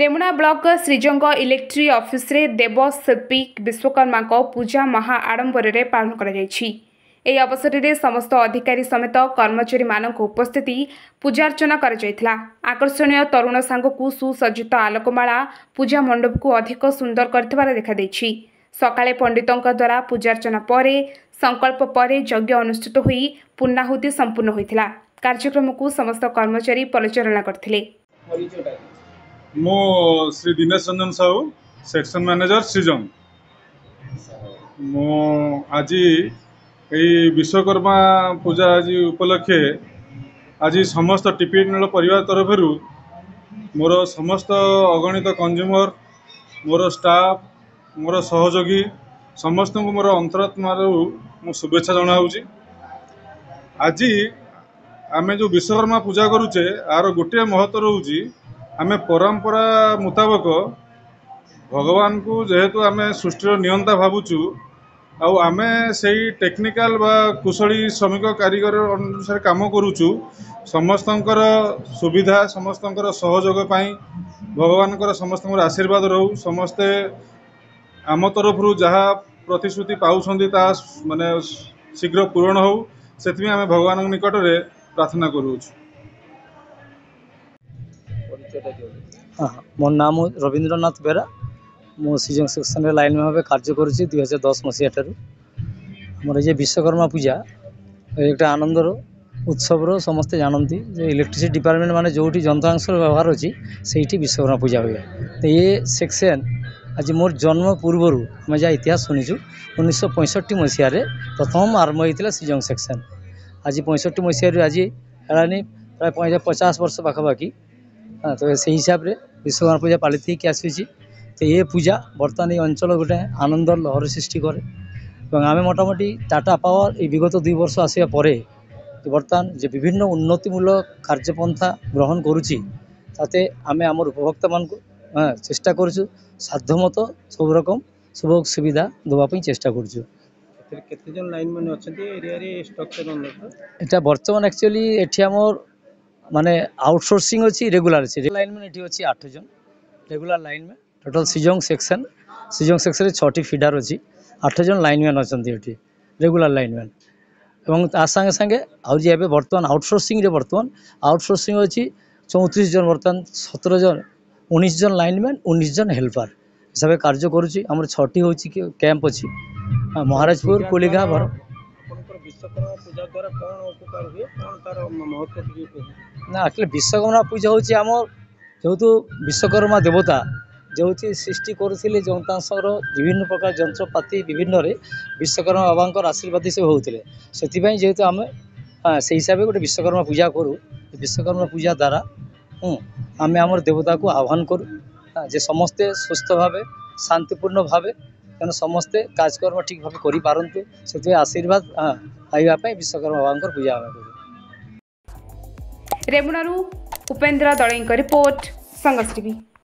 Remuna block Srijang electric ଅଫିସରେ ଦେବ ଶିଳ୍ପୀ ବିଶ୍ୱକର୍ମାଙ୍କ ପୂଜା ମହା ଆଡ଼ମ୍ବରରେ ପାଳନ କରାଯାଇଛି ଏହି ଅବସରରେ ସମସ୍ତ ଅଧିକାରୀ ସମେତ କର୍ମଚାରୀମାନଙ୍କ ଉପସ୍ଥିତି ପୂଜାର୍ଚ୍ଚନା କରାଯାଇଥିଲା ଆକର୍ଷଣୀୟ ତରୁଣ ସାଙ୍ଗକୁ ସୁସଜ୍ଜିତ ଆଲୋକମାଳା ପୂଜା ମଣ୍ଡପକୁ ଅଧିକ ସୁନ୍ଦର କରିଥିବାର ଦେଖାଦେଇଛି ସକାଳେ ପଣ୍ଡିତଙ୍କ ଦ୍ୱାରା ପୂଜାର୍ଚ୍ଚନା ପରେ ସଂକଳ୍ପ ପରେ ଯଜ୍ଞ ଅନୁଷ୍ଠିତ ହୋଇ ପୂର୍ଣ୍ଣାହୁତି ସମ୍ପୂର୍ଣ୍ଣ ହୋଇଥିଲା କାର୍ଯ୍ୟକ୍ରମକୁ ସମସ୍ତ କର୍ମଚାରୀ ପରିଚାଳନା କରିଥିଲେ ମୁଁ ଶ୍ରୀ ଦିନେଶ ରଞ୍ଜନ ସାହୁ ସେକ୍ସନ ମ୍ୟାନେଜର ସିଜନ ମୁଁ ଆଜି ଏଇ ବିଶ୍ୱକର୍ମା ପୂଜା ଆଜି ଉପଲକ୍ଷେ ଆଜି ସମସ୍ତ ଟିପିଏ ନୀଳ ପରିବାର ତରଫରୁ ମୋର ସମସ୍ତ ଅଗଣିତ କଞ୍ଜୁମର ମୋର ଷ୍ଟାଫ୍ ମୋର ସହଯୋଗୀ ସମସ୍ତଙ୍କୁ ମୋର ଅନ୍ତରାତ୍ମାରୁ ମୁଁ ଶୁଭେଚ୍ଛା ଜଣାଉଛି ଆଜି ଆମେ ଯେଉଁ ବିଶ୍ୱକର୍ମା ପୂଜା କରୁଛେ ଆର ଗୋଟିଏ ମହତ୍ତ୍ୱ ରହୁଛି ଆମେ ପରମ୍ପରା ମୁତାବକ ଭଗବାନଙ୍କୁ ଯେହେତୁ ଆମେ ସୃଷ୍ଟିର ନିଅନ୍ତା ଭାବୁଛୁ ଆଉ ଆମେ ସେଇ ଟେକ୍ନିକାଲ ବା କୁଶଳୀ ଶ୍ରମିକ କାରିଗର ଅନୁସାରେ କାମ କରୁଛୁ ସମସ୍ତଙ୍କର ସୁବିଧା ସମସ୍ତଙ୍କର ସହଯୋଗ ପାଇଁ ଭଗବାନଙ୍କର ସମସ୍ତଙ୍କର ଆଶୀର୍ବାଦ ରହୁ ସମସ୍ତେ ଆମ ତରଫରୁ ଯାହା ପ୍ରତିଶ୍ରୁତି ପାଉଛନ୍ତି ତାହା ମାନେ ଶୀଘ୍ର ପୂରଣ ହେଉ ସେଥିପାଇଁ ଆମେ ଭଗବାନଙ୍କ ନିକଟରେ ପ୍ରାର୍ଥନା କରୁଅଛୁ হ্যাঁ মোর নাম রবীন্দ্রনাথ বেরা ମୁଁ ସିଜନ୍ ସେକ୍ସନ୍ରେ ଲାଇନ୍ ଭାବେ କାର୍ଯ୍ୟ କରୁଛି ଦୁଇ ହଜାର ଦଶ ମସିହାଠାରୁ ଆମର ଯେ ବିଶ୍ୱକର୍ମା ପୂଜା ଏଇଟା ଆନନ୍ଦର ଉତ୍ସବର ସମସ୍ତେ ଜାଣନ୍ତି ଯେ ଇଲେକ୍ଟ୍ରିସିଟି ଡିପାର୍ଟମେଣ୍ଟ ମାନେ ଯେଉଁଠି ଯନ୍ତ୍ରାଂଶର ବ୍ୟବହାର ଅଛି ସେଇଠି ବିଶ୍ୱକର୍ମା ପୂଜା ହୁଏ ତ ଏ ସେକ୍ସନ୍ ଆଜି ମୋର ଜନ୍ମ ପୂର୍ବରୁ ଆମେ ଯାହା ଇତିହାସ ଶୁଣିଛୁ ଉଣେଇଶହ ପଞ୍ଚଷଠି ମସିହାରେ ପ୍ରଥମ ଆରମ୍ଭ ହୋଇଥିଲା ସିଜନ୍ ସେକ୍ସନ୍ ଆଜି ପଞ୍ଚଷଠି ମସିହାରୁ ଆଜି ହେଲାଣି ପ୍ରାୟ ପଚାଶ ବର୍ଷ ପାଖାପାଖି হ্যাঁ তো সেই হিসাবে বিশ্বকর্মা পূজা পালিত হয়ে আসুছি তো এ পূজা বর্তমান এই অঞ্চল গোটে আনন্দর লহর সৃষ্টি করে এবং আমি মোটামুটি টাটা পাওয়ার এই বিগত দুই বর্ষ আসিবা পরে বর্তমান যে বিভিন্ন উন্নতিমূলক কার্যপন্থা গ্রহণ করুছি তাতে আমি আমার উপভোক্তা মানুষ হ্যাঁ, চেষ্টা করছু সাধ্যমত সব রকম সুযোগ সুবিধা দেওয়া চেষ্টা করছু কেতজন লাইন মানে অনেক এটা বর্তমান একচুয়ালি এটি আমার মানে আউটসোর্সিং হচ্ছে রেগুলার আছে লাইনম্যান এটি হচ্ছে আট জন regular lineman total Sijong section Sijong সেকশনে ছটি ফিডার অছি আট জন লাইনম্যান অনেক এটি রেগুলার লাইনম্যান এবং তার সঙ্গে সঙ্গে আজ এবার বর্তমান আউটসোর্সিংরে বর্তমান আউটসোর্সিং হচ্ছে চৌত্রিশ জন বর্তমান সতেরো জন উনিশ জন লাইনম্যান উনিশ জন হেল্পার হিসাবে কার্য করছি আমার ছটি হচ্ছে ক্যাম্প অছি মহারাজপুর কলিঘা বর বিশ্বকর্মা পূজা দ্বারা কোন উপকার হুয়ে কোন তার মহত্ব ନା ଆକ୍ଚୁଆଲି ବିଶ୍ୱକର୍ମା ପୂଜା ହେଉଛି ଆମ ଯେହେତୁ ବିଶ୍ୱକର୍ମା ଦେବତା ଯେଉଁଠି ସୃଷ୍ଟି କରୁଥିଲେ ଯନ୍ତ୍ରାଂଶର ବିଭିନ୍ନ ପ୍ରକାର ଯନ୍ତ୍ରପାତି ବିଭିନ୍ନରେ ବିଶ୍ୱକର୍ମା ବାବାଙ୍କର ଆଶୀର୍ବାଦ ସେ ହେଉଥିଲେ ସେଥିପାଇଁ ଯେହେତୁ ଆମେ ସେଇ ହିସାବରେ ଗୋଟେ ବିଶ୍ୱକର୍ମା ପୂଜା କରୁ ବିଶ୍ୱକର୍ମା ପୂଜା ଦ୍ୱାରା ଆମେ ଆମର ଦେବତାକୁ ଆହ୍ୱାନ କରୁ ଯେ ସମସ୍ତେ ସୁସ୍ଥ ଭାବେ ଶାନ୍ତିପୂର୍ଣ୍ଣ ଭାବେ যেন ସମସ୍ତେ কাজকর্ম ঠিকভাবে କରିପାরନ୍ତୁ ସେଥିପାଇଁ ଆଶୀର୍ବାଦ ପାଇବା ପାଇଁ ବିଶ୍ୱକର୍ମା ବାବାଙ୍କର ପୂଜା ଆମେ କରୁ ରେମୁଣାରୁ ଉପେନ୍ଦ୍ର ଦଳେଇଙ୍କ ରିପୋର୍ଟ ସଙ୍ଗସ୍ ଟିଭି